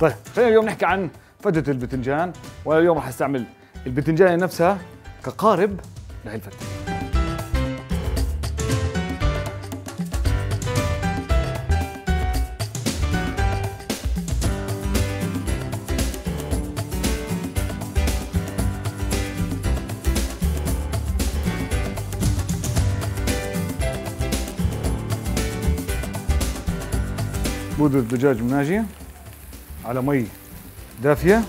طيب خلينا اليوم نحكي عن فتة البتنجان واليوم راح أستعمل البتنجان نفسها كقارب لهي الفتة بودرة دجاج مناجية على مي دافية.